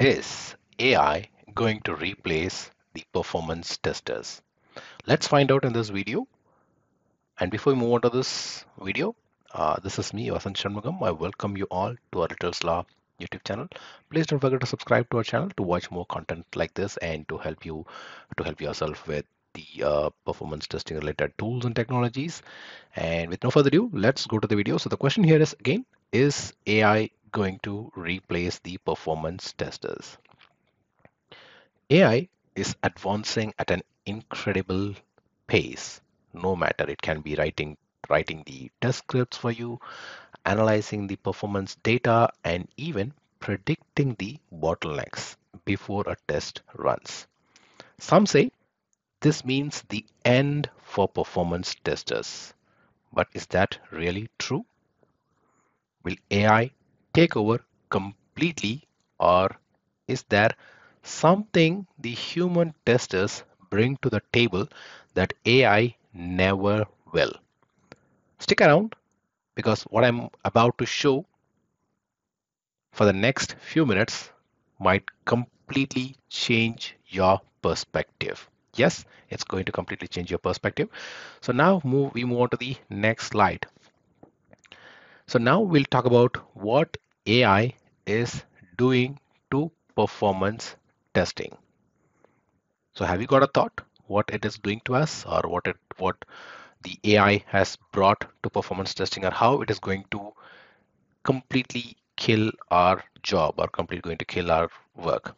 Is AI going to replace the performance testers? Let's find out in this video. And before we move on to this video, uh, this is me, Vasant Shanmugam. I welcome you all to our Little's Law YouTube channel. Please don't forget to subscribe to our channel to watch more content like this and to help you to help yourself with the uh, performance testing related tools and technologies. And with no further ado, let's go to the video. So the question here is again, is AI going to replace the performance testers? AI is advancing at an incredible pace. No matter it can be writing writing the test scripts for you, analyzing the performance data, and even predicting the bottlenecks before a test runs. Some say this means the end for performance testers. But is that really true? Will AI take over completely or is there something the human testers bring to the table that AI never will? Stick around because what I'm about to show for the next few minutes might completely change your perspective. Yes, it's going to completely change your perspective. So now move, we move on to the next slide. So now we'll talk about what AI is doing to performance testing. So have you got a thought what it is doing to us or what it what the AI has brought to performance testing or how it is going to completely kill our job or completely going to kill our work.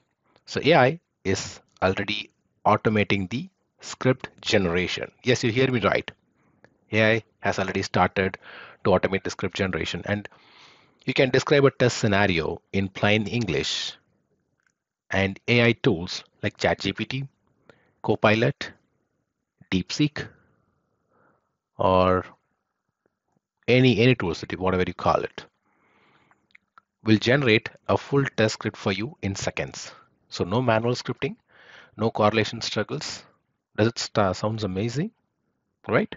So AI is already automating the script generation. Yes, you hear me right. AI has already started to automate the script generation and you can describe a test scenario in plain English and AI tools like ChatGPT, Copilot, DeepSeek, or any any tools that you, whatever you call it will generate a full test script for you in seconds. So no manual scripting, no correlation struggles. Does it start, sounds amazing, right?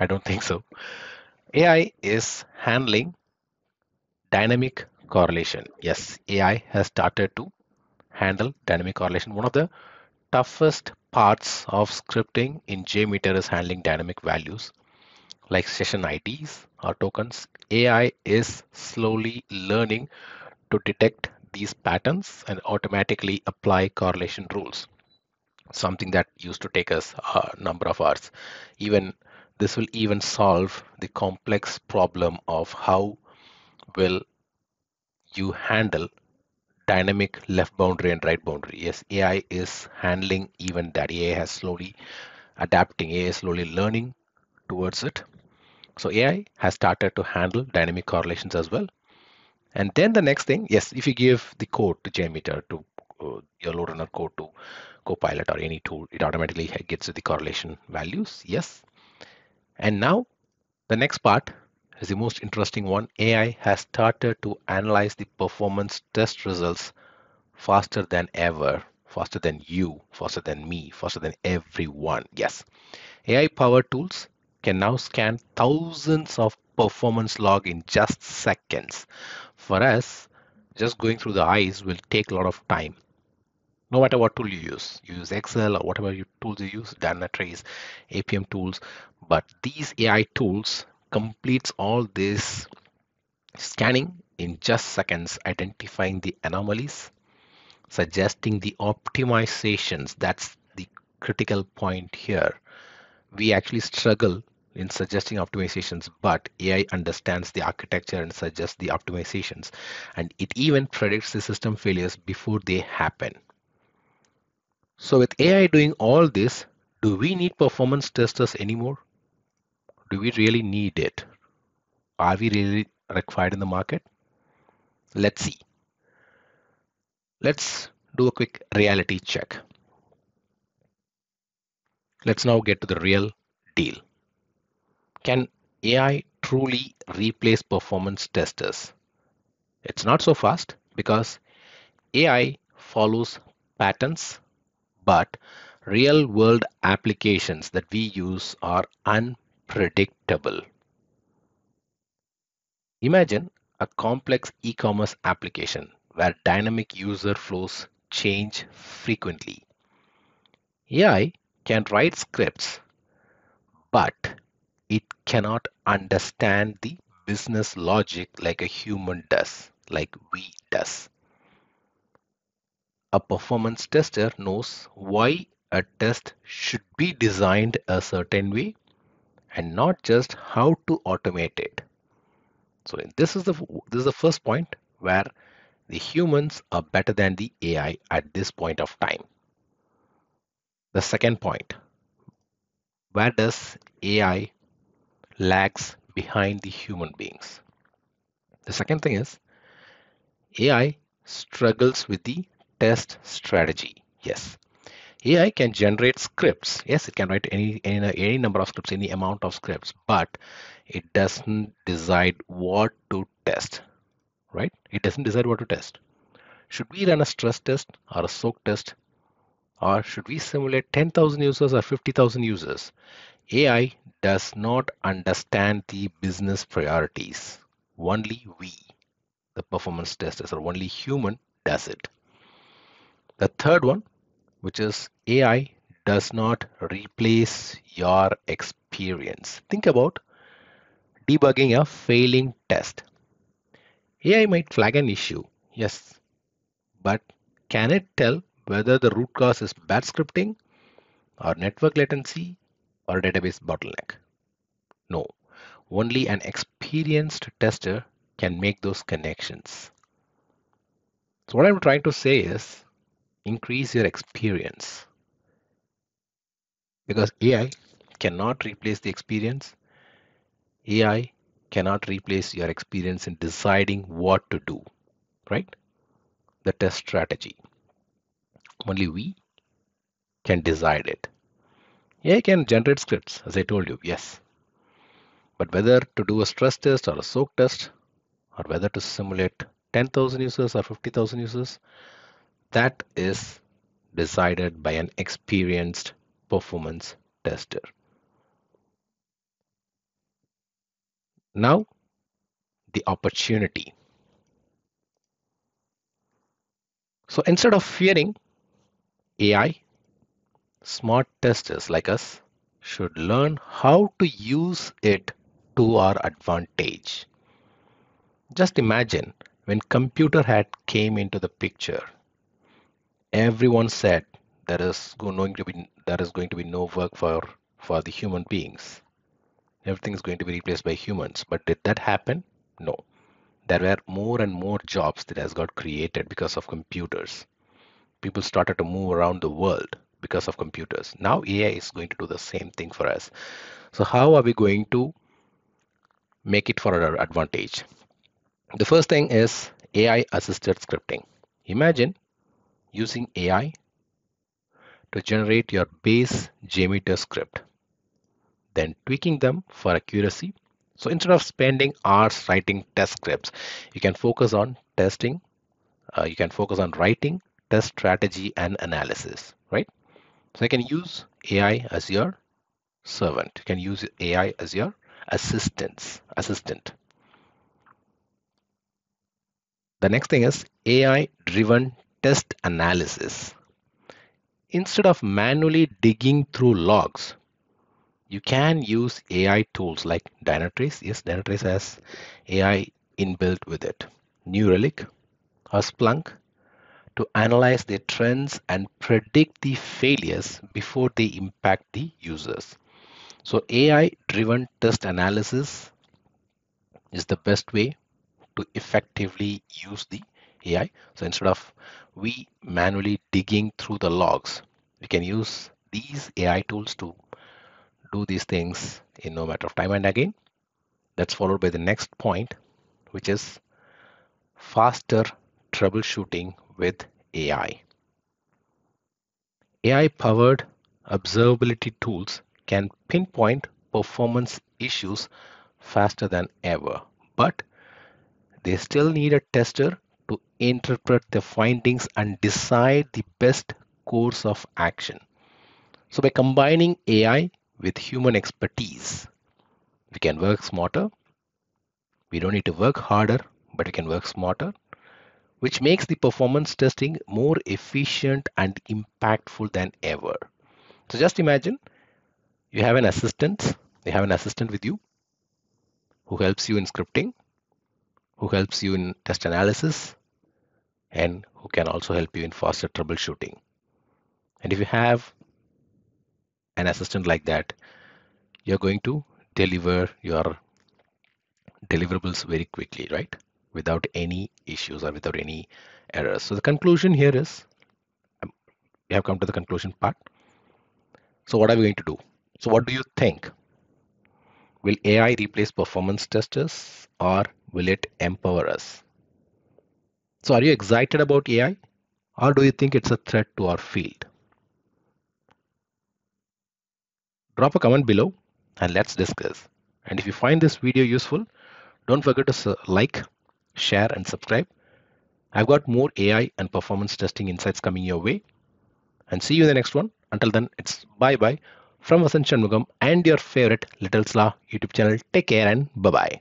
I don't think so. AI is handling dynamic correlation. Yes, AI has started to handle dynamic correlation. One of the toughest parts of scripting in JMeter is handling dynamic values like session IDs or tokens. AI is slowly learning to detect these patterns and automatically apply correlation rules. Something that used to take us a number of hours. Even this will even solve the complex problem of how will you handle dynamic left boundary and right boundary. Yes, AI is handling even that. AI has slowly adapting, AI is slowly learning towards it. So AI has started to handle dynamic correlations as well. And then the next thing, yes, if you give the code to JMeter to uh, your LoadRunner code to Copilot or any tool, it automatically gets the correlation values. Yes. And now the next part is the most interesting one. AI has started to analyze the performance test results faster than ever, faster than you, faster than me, faster than everyone. Yes. AI powered tools can now scan thousands of performance log in just seconds. For us, just going through the eyes will take a lot of time. No matter what tool you use, you use Excel or whatever you tools you use, Dynatrace, APM tools, but these AI tools completes all this scanning in just seconds, identifying the anomalies, suggesting the optimizations. That's the critical point here. We actually struggle in suggesting optimizations, but AI understands the architecture and suggests the optimizations. And it even predicts the system failures before they happen. So with AI doing all this, do we need performance testers anymore? Do we really need it? Are we really required in the market? Let's see. Let's do a quick reality check. Let's now get to the real deal. Can AI truly replace performance testers? It's not so fast because AI follows patterns, but real world applications that we use are unpredictable. Imagine a complex e commerce application where dynamic user flows change frequently. AI can write scripts, but it cannot understand the business logic like a human does, like we does. A performance tester knows why a test should be designed a certain way and not just how to automate it. So this is the this is the first point where the humans are better than the AI at this point of time. The second point, where does AI lags behind the human beings? The second thing is AI struggles with the test strategy. Yes, AI can generate scripts. Yes, it can write any, any, any number of scripts, any amount of scripts, but it doesn't decide what to test, right? It doesn't decide what to test. Should we run a stress test or a soak test? Or should we simulate 10,000 users or 50,000 users? AI does not understand the business priorities. Only we, the performance testers, or only human does it. The third one which is AI does not replace your experience. Think about debugging a failing test. AI might flag an issue, yes, but can it tell whether the root cause is bad scripting or network latency or database bottleneck? No, only an experienced tester can make those connections. So what I'm trying to say is increase your experience because AI cannot replace the experience. AI cannot replace your experience in deciding what to do, right? The test strategy. Only we can decide it. AI can generate scripts, as I told you, yes. But whether to do a stress test or a soak test, or whether to simulate 10,000 users or 50,000 users, that is decided by an experienced performance tester. Now, the opportunity. So instead of fearing AI, smart testers like us should learn how to use it to our advantage. Just imagine when computer had came into the picture everyone said there is going to be there is going to be no work for for the human beings. Everything is going to be replaced by humans. But did that happen? No. There were more and more jobs that has got created because of computers. People started to move around the world because of computers. Now ai is going to do the same thing for us. So how are we going to make it for our advantage? The first thing is ai assisted scripting. Imagine using AI to generate your base JMeter script, then tweaking them for accuracy. So instead of spending hours writing test scripts, you can focus on testing, uh, you can focus on writing, test strategy, and analysis, right? So you can use AI as your servant. You can use AI as your assistance, assistant. The next thing is AI driven test analysis. Instead of manually digging through logs, you can use AI tools like Dynatrace. Yes, Dynatrace has AI inbuilt with it. New Relic or Splunk to analyze the trends and predict the failures before they impact the users. So AI driven test analysis is the best way to effectively use the AI. So instead of we manually digging through the logs, we can use these AI tools to do these things in no matter of time. And again, that's followed by the next point, which is faster troubleshooting with AI. AI powered observability tools can pinpoint performance issues faster than ever, but they still need a tester to interpret the findings and decide the best course of action. So by combining AI with human expertise, we can work smarter. We don't need to work harder, but we can work smarter. which makes the performance testing more efficient and impactful than ever. So just imagine you have an assistant, you have an assistant with you who helps you in scripting, who helps you in test analysis, and who can also help you in faster troubleshooting. And if you have an assistant like that, you're going to deliver your deliverables very quickly, right? Without any issues or without any errors. So the conclusion here is um, we have come to the conclusion part. So what are we going to do? So what do you think? Will AI replace performance testers or will it empower us? So are you excited about AI or do you think it's a threat to our field? Drop a comment below and let's discuss. And if you find this video useful, don't forget to like, share and subscribe. I've got more AI and performance testing insights coming your way. And see you in the next one. Until then, it's bye bye from Vasant Shanmugam and your favorite Little's Law YouTube channel. Take care and bye bye.